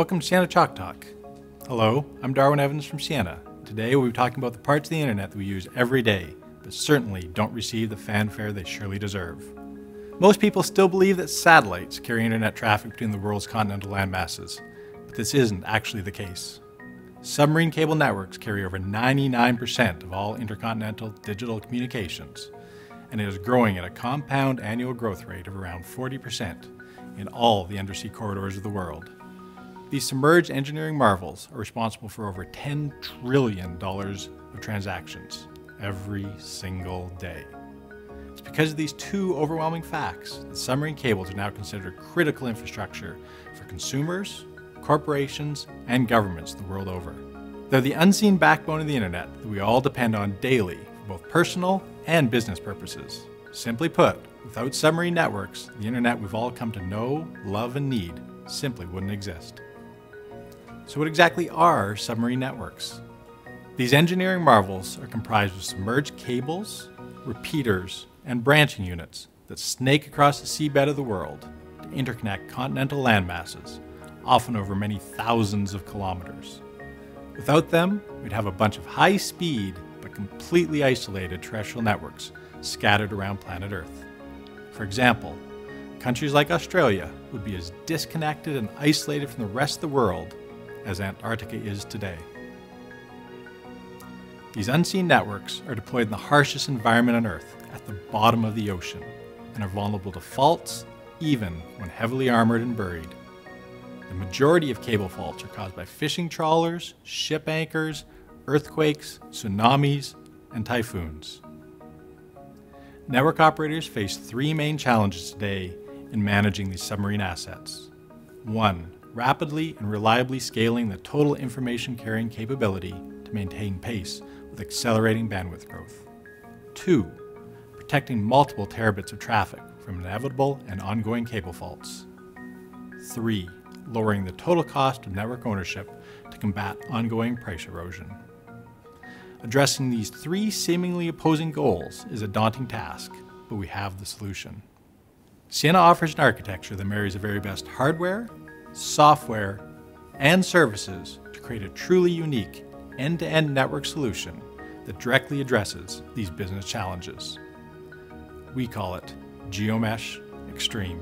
Welcome to Ciena Chalk Talk. Hello, I'm Darwin Evans from Ciena. Today we'll be talking about the parts of the internet that we use every day, but certainly don't receive the fanfare they surely deserve. Most people still believe that satellites carry internet traffic between the world's continental landmasses, but this isn't actually the case. Submarine cable networks carry over 99% of all intercontinental digital communications, and it is growing at a compound annual growth rate of around 40% in all the undersea corridors of the world. These submerged engineering marvels are responsible for over $10 trillion of transactions every single day. It's because of these two overwhelming facts that submarine cables are now considered critical infrastructure for consumers, corporations, and governments the world over. They're the unseen backbone of the internet that we all depend on daily for both personal and business purposes. Simply put, without submarine networks, the internet we've all come to know, love, and need simply wouldn't exist. So, what exactly are submarine networks? These engineering marvels are comprised of submerged cables, repeaters, and branching units that snake across the seabed of the world to interconnect continental landmasses, often over many thousands of kilometers. Without them, we'd have a bunch of high speed but completely isolated terrestrial networks scattered around planet Earth. For example, countries like Australia would be as disconnected and isolated from the rest of the world as Antarctica is today. These unseen networks are deployed in the harshest environment on Earth, at the bottom of the ocean, and are vulnerable to faults even when heavily armored and buried. The majority of cable faults are caused by fishing trawlers, ship anchors, earthquakes, tsunamis, and typhoons. Network operators face three main challenges today in managing these submarine assets. One, rapidly and reliably scaling the total information carrying capability to maintain pace with accelerating bandwidth growth. Two, protecting multiple terabits of traffic from inevitable and ongoing cable faults. Three, lowering the total cost of network ownership to combat ongoing price erosion. Addressing these three seemingly opposing goals is a daunting task, but we have the solution. Ciena offers an architecture that marries the very best hardware, software, and services to create a truly unique end to end network solution that directly addresses these business challenges. We call it GeoMesh Extreme.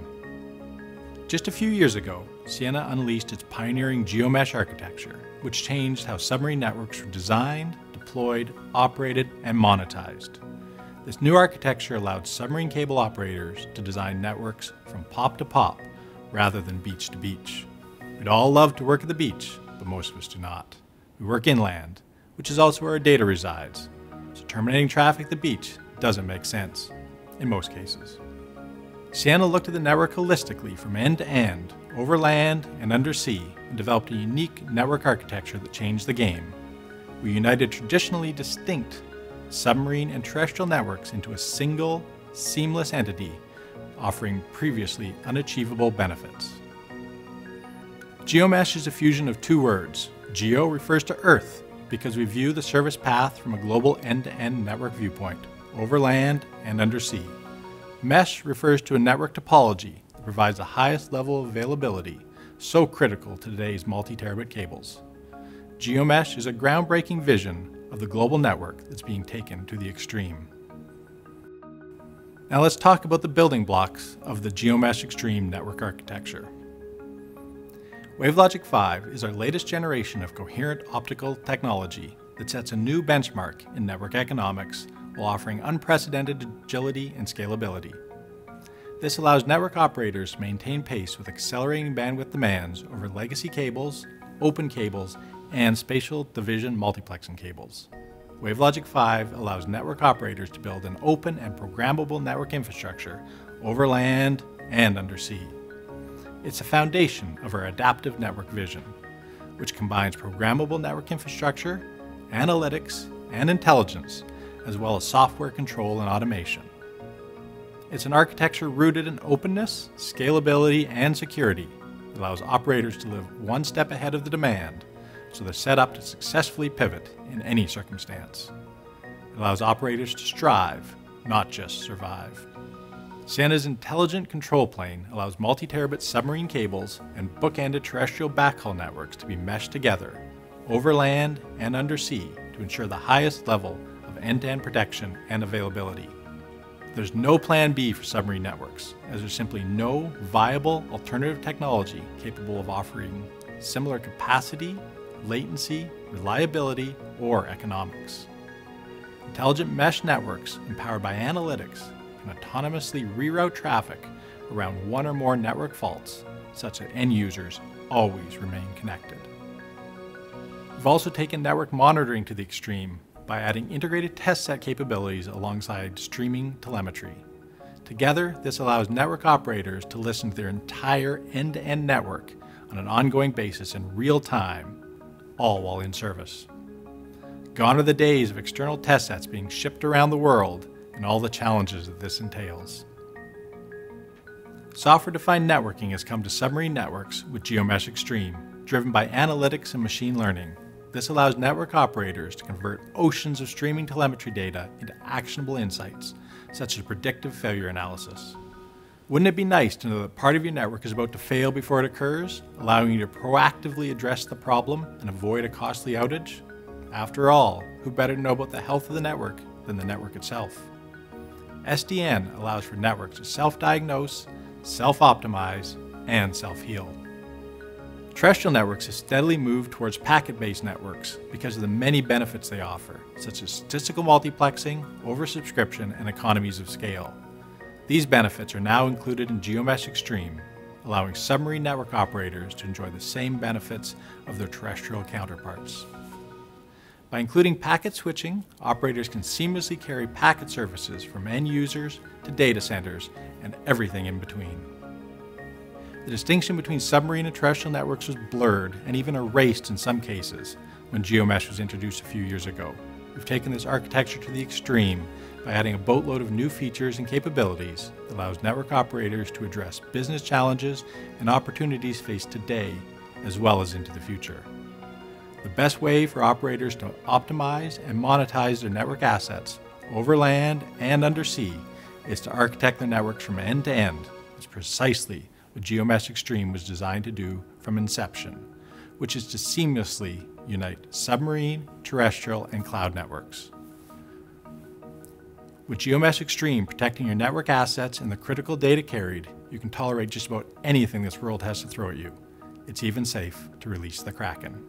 Just a few years ago, Ciena unleashed its pioneering GeoMesh architecture, which changed how submarine networks were designed, deployed, operated, and monetized. This new architecture allowed submarine cable operators to design networks from pop to pop rather than beach to beach. We'd all love to work at the beach, but most of us do not. We work inland, which is also where our data resides, so terminating traffic at the beach doesn't make sense, in most cases. Ciena looked at the network holistically from end to end, over land and undersea, and developed a unique network architecture that changed the game. We united traditionally distinct submarine and terrestrial networks into a single, seamless entity offering previously unachievable benefits. GeoMesh is a fusion of two words. Geo refers to Earth because we view the service path from a global end to end network viewpoint, over land and undersea. Mesh refers to a network topology that provides the highest level of availability, so critical to today's multi terabit cables. GeoMesh is a groundbreaking vision of the global network that's being taken to the extreme. Now let's talk about the building blocks of the GeoMesh Extreme network architecture. WaveLogic 5 is our latest generation of coherent optical technology that sets a new benchmark in network economics while offering unprecedented agility and scalability. This allows network operators to maintain pace with accelerating bandwidth demands over legacy cables, open cables, and spatial division multiplexing cables. WaveLogic 5 allows network operators to build an open and programmable network infrastructure over land and undersea. It's a foundation of our adaptive network vision, which combines programmable network infrastructure, analytics, and intelligence, as well as software control and automation. It's an architecture rooted in openness, scalability, and security that allows operators to live one step ahead of the demand so they're set up to successfully pivot in any circumstance. It allows operators to strive, not just survive. Ciena's intelligent control plane allows multi-terabit submarine cables and bookended terrestrial backhaul networks to be meshed together, over land and undersea, to ensure the highest level of end-to-end protection and availability. There's no plan B for submarine networks, as there's simply no viable alternative technology capable of offering similar capacity, latency, reliability, or economics. Intelligent mesh networks, empowered by analytics, can autonomously reroute traffic around one or more network faults, such that end users always remain connected. We've also taken network monitoring to the extreme by adding integrated test set capabilities alongside streaming telemetry. Together, this allows network operators to listen to their entire end to end network on an ongoing basis in real time, all while in service. Gone are the days of external test sets being shipped around the world and all the challenges that this entails. Software defined networking has come to submarine networks with GeoMesh Extreme, driven by analytics and machine learning. This allows network operators to convert oceans of streaming telemetry data into actionable insights, such as predictive failure analysis. Wouldn't it be nice to know that part of your network is about to fail before it occurs, allowing you to proactively address the problem and avoid a costly outage? After all, who better to know about the health of the network than the network itself? SDN allows for networks to self-diagnose, self-optimize, and self-heal. Terrestrial networks have steadily moved towards packet-based networks because of the many benefits they offer, such as statistical multiplexing, oversubscription, and economies of scale. These benefits are now included in GeoMesh Extreme, allowing submarine network operators to enjoy the same benefits of their terrestrial counterparts. By including packet switching, operators can seamlessly carry packet services from end users to data centers and everything in between. The distinction between submarine and terrestrial networks was blurred and even erased in some cases when GeoMesh was introduced a few years ago. We've taken this architecture to the extreme by adding a boatload of new features and capabilities that allows network operators to address business challenges and opportunities faced today as well as into the future. The best way for operators to optimize and monetize their network assets over land and undersea is to architect their networks from end to end. It's precisely what GeoMesh Extreme was designed to do from inception, which is to seamlessly unite submarine, terrestrial, and cloud networks. With GeoMesh Extreme protecting your network assets and the critical data carried, you can tolerate just about anything this world has to throw at you. It's even safe to release the Kraken.